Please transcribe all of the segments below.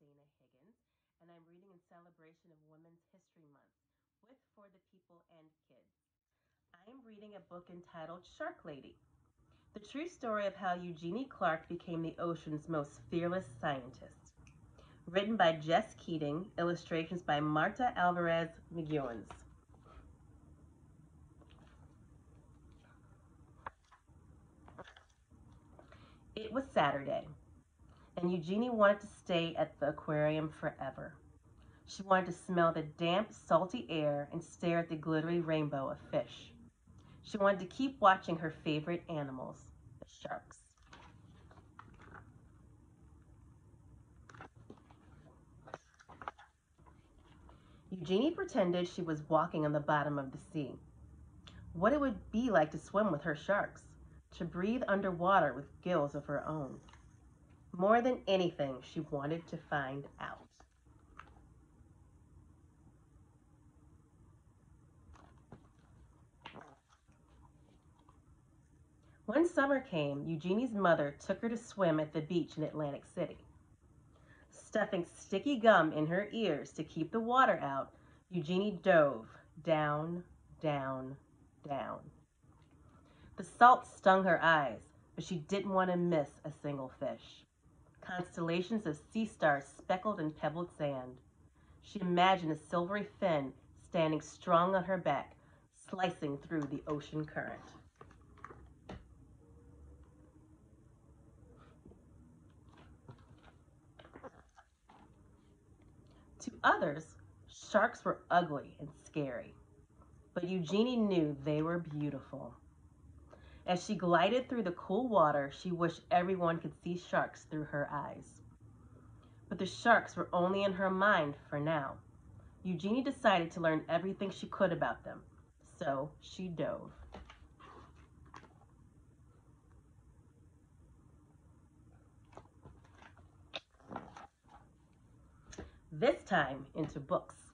Dana Higgins, and I'm reading in celebration of Women's History Month with For the People and Kids. I am reading a book entitled Shark Lady The True Story of How Eugenie Clark Became the Ocean's Most Fearless Scientist. Written by Jess Keating, illustrations by Marta Alvarez Miguens. It was Saturday and Eugenie wanted to stay at the aquarium forever. She wanted to smell the damp, salty air and stare at the glittery rainbow of fish. She wanted to keep watching her favorite animals, the sharks. Eugenie pretended she was walking on the bottom of the sea. What it would be like to swim with her sharks, to breathe underwater with gills of her own. More than anything, she wanted to find out. When summer came, Eugenie's mother took her to swim at the beach in Atlantic City. Stuffing sticky gum in her ears to keep the water out, Eugenie dove down, down, down. The salt stung her eyes, but she didn't want to miss a single fish constellations of sea stars speckled in pebbled sand. She imagined a silvery fin standing strong on her back, slicing through the ocean current. To others, sharks were ugly and scary, but Eugenie knew they were beautiful. As she glided through the cool water, she wished everyone could see sharks through her eyes. But the sharks were only in her mind for now. Eugenie decided to learn everything she could about them, so she dove. This time into books.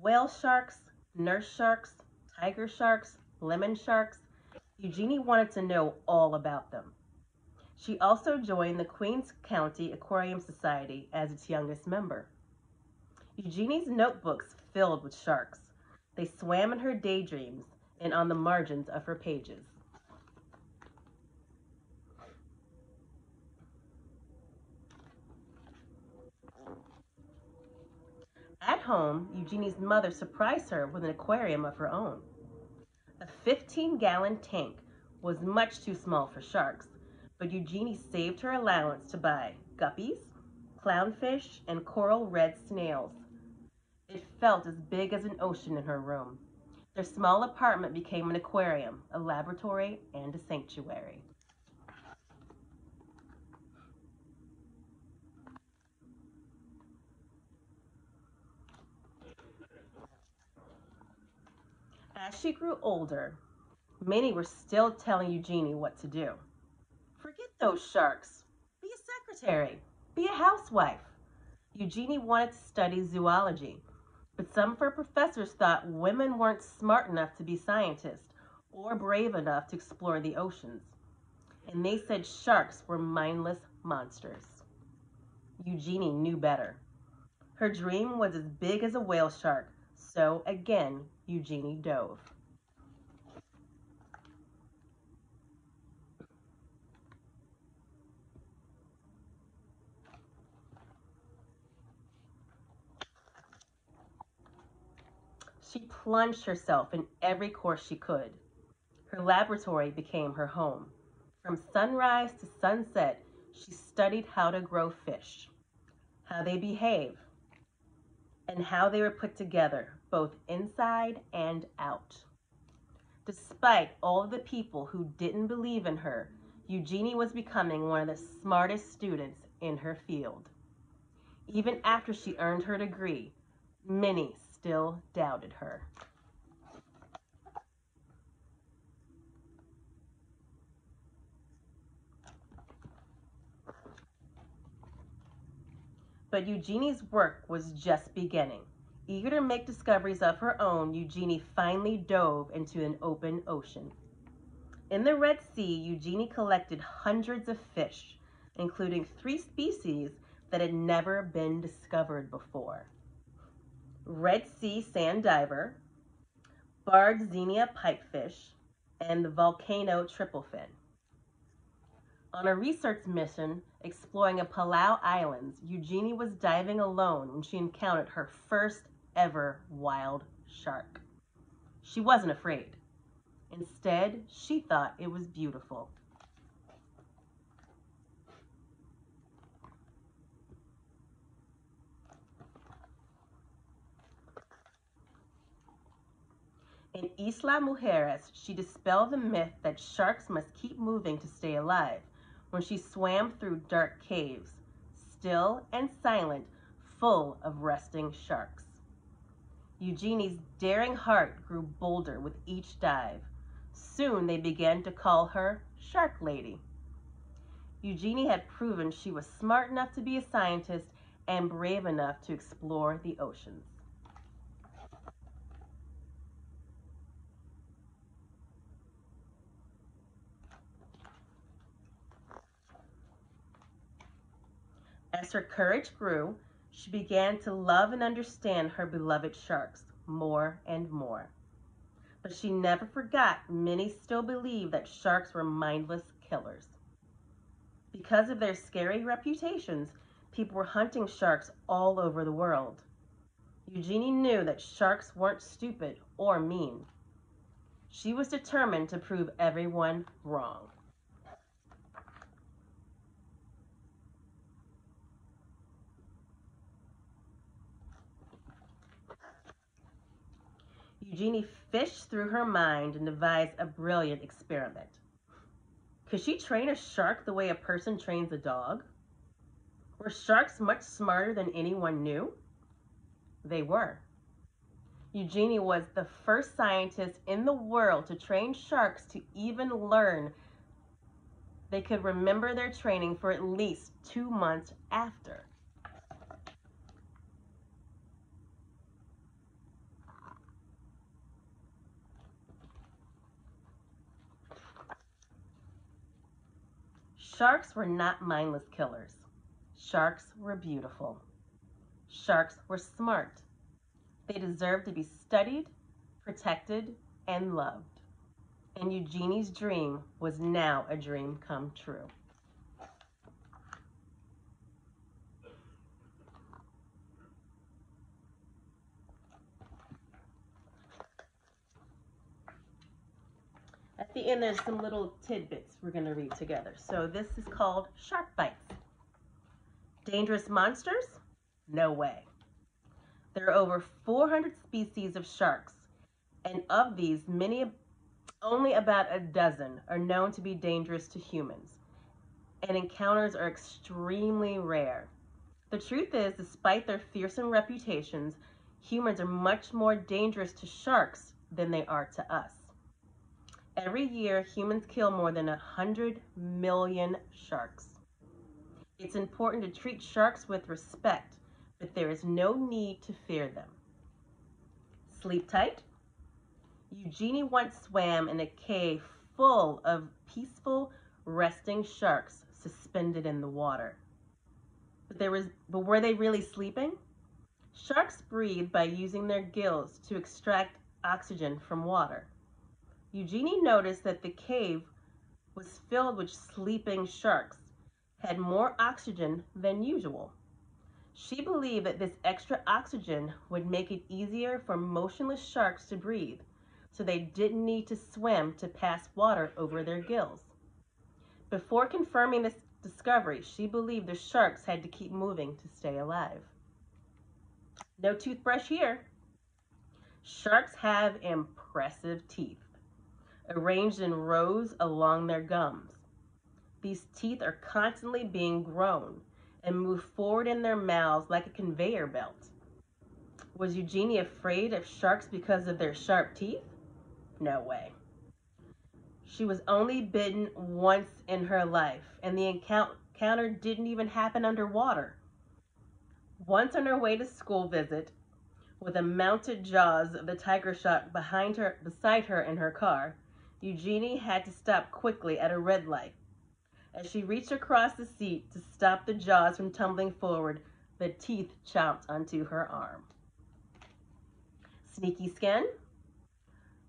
Whale sharks, nurse sharks, tiger sharks, lemon sharks, Eugenie wanted to know all about them. She also joined the Queens County Aquarium Society as its youngest member. Eugenie's notebooks filled with sharks. They swam in her daydreams and on the margins of her pages. At home, Eugenie's mother surprised her with an aquarium of her own. A 15 gallon tank was much too small for sharks, but Eugenie saved her allowance to buy guppies, clownfish, and coral red snails. It felt as big as an ocean in her room. Their small apartment became an aquarium, a laboratory, and a sanctuary. As she grew older, many were still telling Eugenie what to do. Forget those sharks. Be a secretary. Be a housewife. Eugenie wanted to study zoology, but some of her professors thought women weren't smart enough to be scientists or brave enough to explore the oceans. And they said sharks were mindless monsters. Eugenie knew better. Her dream was as big as a whale shark, so again, Eugenie dove. She plunged herself in every course she could. Her laboratory became her home. From sunrise to sunset, she studied how to grow fish, how they behave, and how they were put together, both inside and out. Despite all of the people who didn't believe in her, Eugenie was becoming one of the smartest students in her field. Even after she earned her degree, many still doubted her. But Eugenie's work was just beginning. Eager to make discoveries of her own, Eugenie finally dove into an open ocean. In the Red Sea, Eugenie collected hundreds of fish, including three species that had never been discovered before. Red Sea sand diver, barred xenia pipefish, and the volcano triplefin. On a research mission exploring the Palau Islands, Eugenie was diving alone when she encountered her first ever wild shark. She wasn't afraid. Instead, she thought it was beautiful. In Isla Mujeres, she dispelled the myth that sharks must keep moving to stay alive when she swam through dark caves, still and silent, full of resting sharks. Eugenie's daring heart grew bolder with each dive. Soon they began to call her Shark Lady. Eugenie had proven she was smart enough to be a scientist and brave enough to explore the oceans. As her courage grew, she began to love and understand her beloved sharks more and more. But she never forgot many still believe that sharks were mindless killers. Because of their scary reputations, people were hunting sharks all over the world. Eugenie knew that sharks weren't stupid or mean. She was determined to prove everyone wrong. Eugenie fished through her mind and devised a brilliant experiment. Could she train a shark the way a person trains a dog? Were sharks much smarter than anyone knew? They were. Eugenie was the first scientist in the world to train sharks to even learn they could remember their training for at least two months after. Sharks were not mindless killers. Sharks were beautiful. Sharks were smart. They deserved to be studied, protected, and loved. And Eugenie's dream was now a dream come true. At the end, there's some little tidbits we're going to read together. So this is called Shark Bites. Dangerous monsters? No way. There are over 400 species of sharks, and of these, many, only about a dozen are known to be dangerous to humans, and encounters are extremely rare. The truth is, despite their fearsome reputations, humans are much more dangerous to sharks than they are to us. Every year, humans kill more than 100 million sharks. It's important to treat sharks with respect, but there is no need to fear them. Sleep tight. Eugenie once swam in a cave full of peaceful, resting sharks suspended in the water. But there was but were they really sleeping? Sharks breathe by using their gills to extract oxygen from water. Eugenie noticed that the cave was filled with sleeping sharks, had more oxygen than usual. She believed that this extra oxygen would make it easier for motionless sharks to breathe, so they didn't need to swim to pass water over their gills. Before confirming this discovery, she believed the sharks had to keep moving to stay alive. No toothbrush here. Sharks have impressive teeth arranged in rows along their gums. These teeth are constantly being grown and move forward in their mouths like a conveyor belt. Was Eugenie afraid of sharks because of their sharp teeth? No way. She was only bitten once in her life, and the encounter didn't even happen underwater. Once on her way to school visit, with the mounted jaws of the tiger shark behind her, beside her in her car, Eugenie had to stop quickly at a red light. As she reached across the seat to stop the jaws from tumbling forward, the teeth chomped onto her arm. Sneaky skin.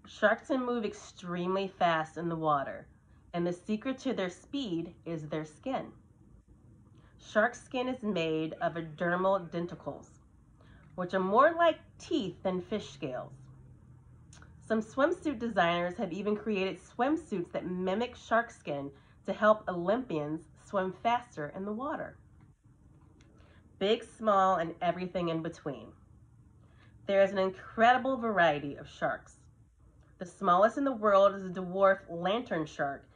Sharks can move extremely fast in the water, and the secret to their speed is their skin. Shark skin is made of dermal denticles, which are more like teeth than fish scales. Some swimsuit designers have even created swimsuits that mimic shark skin to help Olympians swim faster in the water. Big, small, and everything in between. There is an incredible variety of sharks. The smallest in the world is a dwarf lantern shark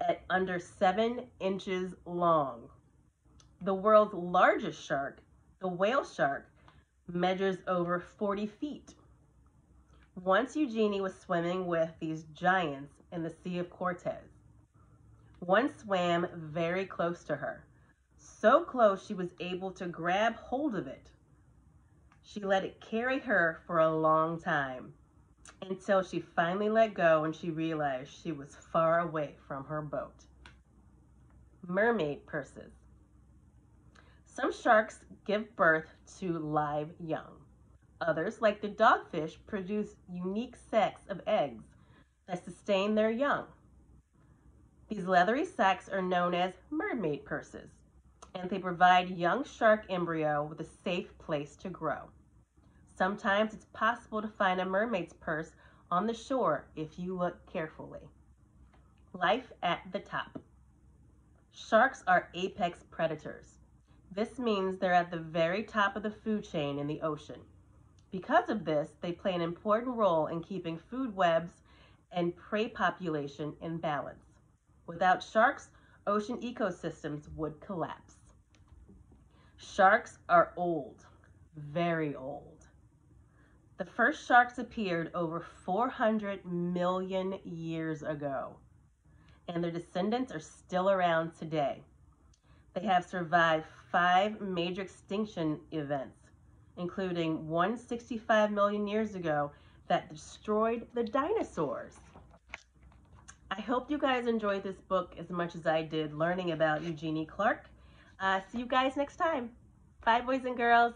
at under seven inches long. The world's largest shark, the whale shark, measures over 40 feet. Once Eugenie was swimming with these giants in the Sea of Cortez. One swam very close to her, so close she was able to grab hold of it. She let it carry her for a long time until she finally let go and she realized she was far away from her boat. Mermaid purses. Some sharks give birth to live young. Others, like the dogfish, produce unique sacks of eggs that sustain their young. These leathery sacs are known as mermaid purses, and they provide young shark embryo with a safe place to grow. Sometimes it's possible to find a mermaid's purse on the shore if you look carefully. Life at the top. Sharks are apex predators. This means they're at the very top of the food chain in the ocean. Because of this, they play an important role in keeping food webs and prey population in balance. Without sharks, ocean ecosystems would collapse. Sharks are old, very old. The first sharks appeared over 400 million years ago, and their descendants are still around today. They have survived five major extinction events, including 165 million years ago that destroyed the dinosaurs. I hope you guys enjoyed this book as much as I did learning about Eugenie Clark. Uh, see you guys next time. Bye, boys and girls.